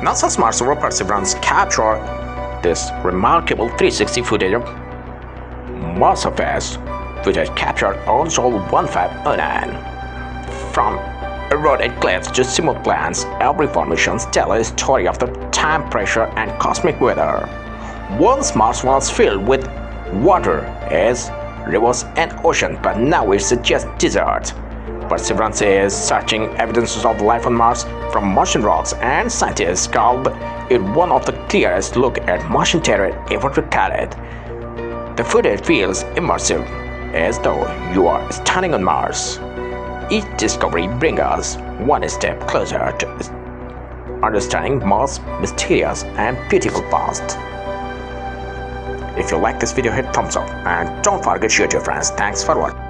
NASA's Mars rover Perseverance captured this remarkable 360 footage of Mars surface, footage captured on Sol 1509. From eroded cliffs to smooth lands, every formation tells a story of the time, pressure, and cosmic weather. Once Mars was filled with water as rivers and ocean, but now it's just desert. Perseverance is searching evidences of life on Mars from Martian rocks, and scientists called it one of the clearest look at Martian terrain ever recorded. The footage feels immersive, as though you are standing on Mars. Each discovery brings us one step closer to understanding Mars' mysterious and beautiful past. If you like this video hit thumbs up and don't forget to share to your friends. Thanks for watching.